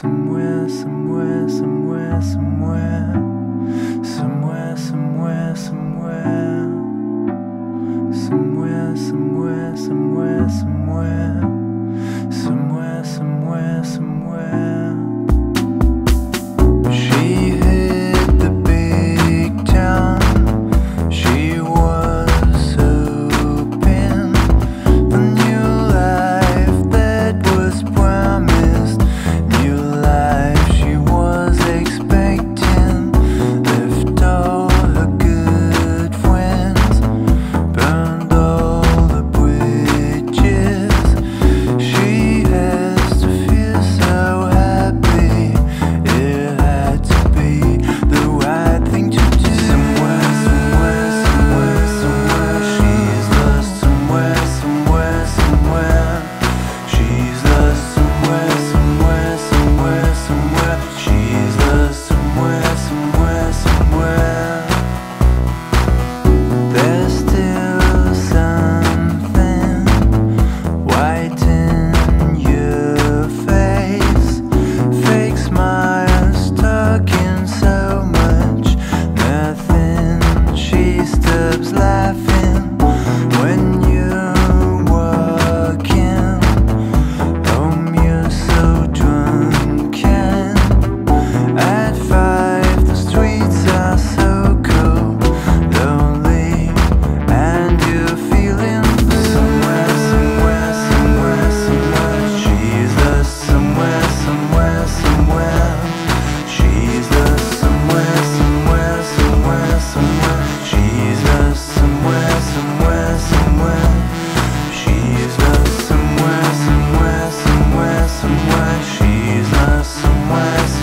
Somewhere, somewhere, somewhere, somewhere. Somewhere, somewhere, somewhere. Somewhere, somewhere, somewhere, somewhere. somewhere